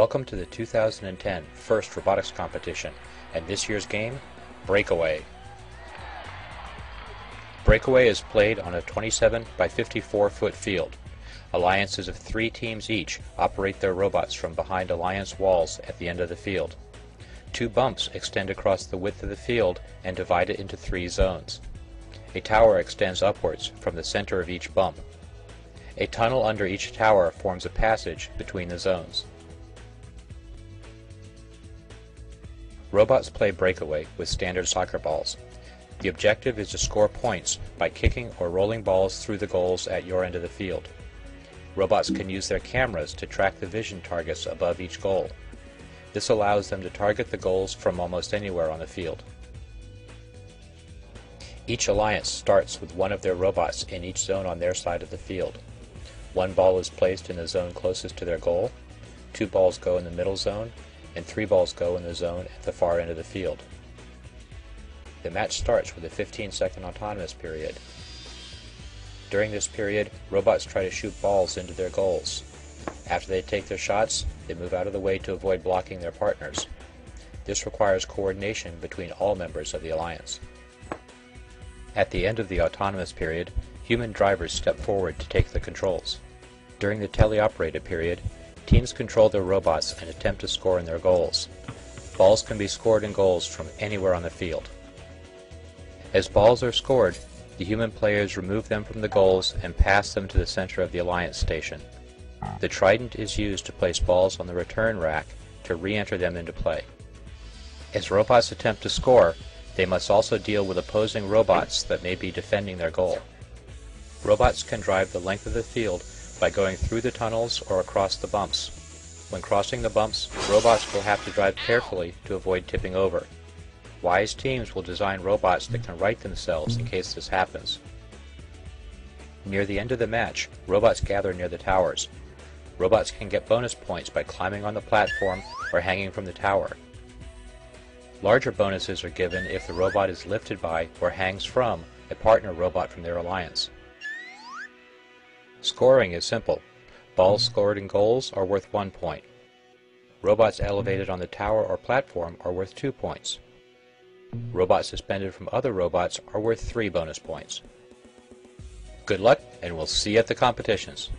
Welcome to the 2010 FIRST Robotics Competition, and this year's game, Breakaway. Breakaway is played on a 27 by 54 foot field. Alliances of three teams each operate their robots from behind alliance walls at the end of the field. Two bumps extend across the width of the field and divide it into three zones. A tower extends upwards from the center of each bump. A tunnel under each tower forms a passage between the zones. Robots play breakaway with standard soccer balls. The objective is to score points by kicking or rolling balls through the goals at your end of the field. Robots can use their cameras to track the vision targets above each goal. This allows them to target the goals from almost anywhere on the field. Each alliance starts with one of their robots in each zone on their side of the field. One ball is placed in the zone closest to their goal, two balls go in the middle zone, and three balls go in the zone at the far end of the field. The match starts with a 15 second autonomous period. During this period, robots try to shoot balls into their goals. After they take their shots, they move out of the way to avoid blocking their partners. This requires coordination between all members of the alliance. At the end of the autonomous period, human drivers step forward to take the controls. During the teleoperated period, Teams control their robots and attempt to score in their goals. Balls can be scored in goals from anywhere on the field. As balls are scored, the human players remove them from the goals and pass them to the center of the Alliance station. The trident is used to place balls on the return rack to re-enter them into play. As robots attempt to score, they must also deal with opposing robots that may be defending their goal. Robots can drive the length of the field by going through the tunnels or across the bumps. When crossing the bumps, robots will have to drive carefully to avoid tipping over. Wise teams will design robots that can right themselves in case this happens. Near the end of the match, robots gather near the towers. Robots can get bonus points by climbing on the platform or hanging from the tower. Larger bonuses are given if the robot is lifted by or hangs from a partner robot from their alliance. Scoring is simple. Balls scored in goals are worth one point. Robots elevated on the tower or platform are worth two points. Robots suspended from other robots are worth three bonus points. Good luck, and we'll see you at the competitions.